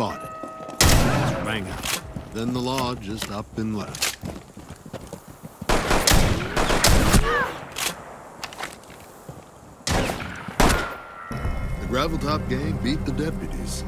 spotted. Rang out. Then the law just up and left. The Gravel Top gang beat the deputies.